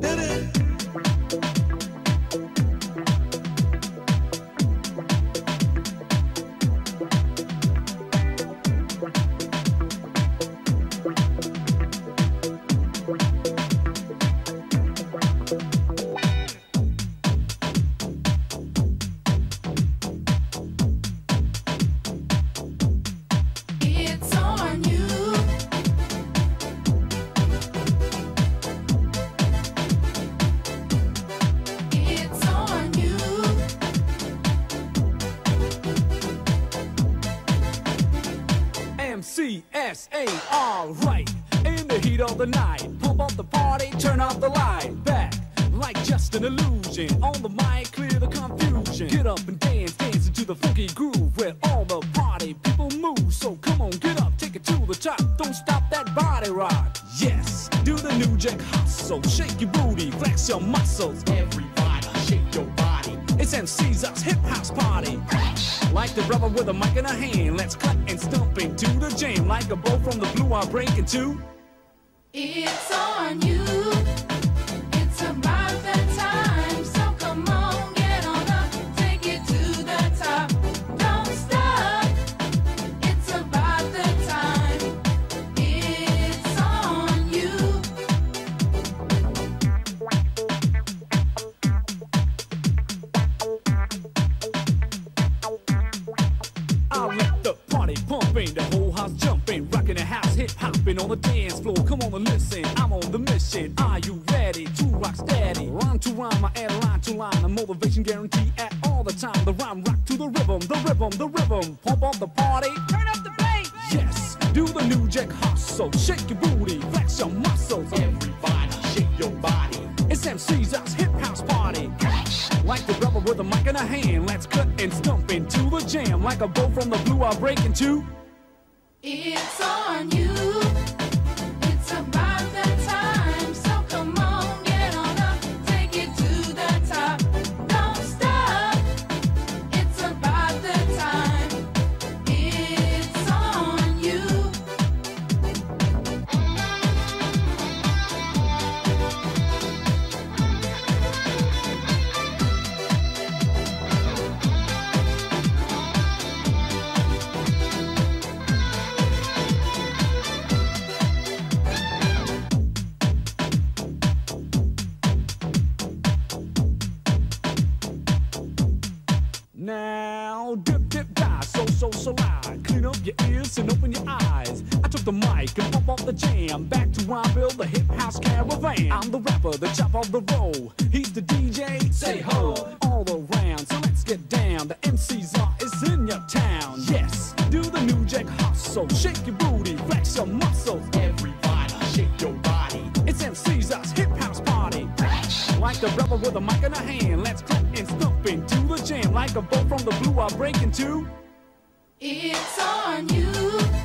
Did it. MC Sar, alright. In the heat of the night, pump up the party, turn off the light. Back like just an illusion. On the mic, clear the confusion. Get up and dance, dance into the funky groove where all the party people move. So come on, get up, take it to the top. Don't stop that body rock. Yes, do the new jack hustle. Shake your booty, flex your muscles. Everybody, shake your body. It's MC's hip house party. Like the rubber with a mic in a hand, let's cut and jam. Like a bow from the blue, I'll break into. It's on you. House, hip hopping on the dance floor. Come on and listen, I'm on the mission. Are you ready to rock steady? Rhyme to rhyme, I add line to line, a motivation guarantee at all the time. The rhyme rock to the rhythm, the rhythm, the rhythm. Pump up the party, turn up the bass. Yes, do the new jack hustle, shake your booty, flex your muscles. Everybody, shake your body. It's MC Sar's hip house party. Like the rubber with a mic in a hand, let's cut and stump into the jam. Like a bow from the blue, I'll break into. It's on you. Dip, dip, die, so, so, so loud. Clean up your ears and open your eyes. I took the mic and pump off the jam. Back to Rhyme Bill, the hip house caravan. I'm the rapper, the chop of the roll. He's the DJ, say ho, all around. So let's get down. The MC's are is in your town. Yes, do the new jack hustle. Shake your booty, flex your muscles. Everybody, shake your body. It's MC Sar's hip house party. Like the rubber with a mic in a hand, let's cut a bolt from the blue, I break in two. It's on you.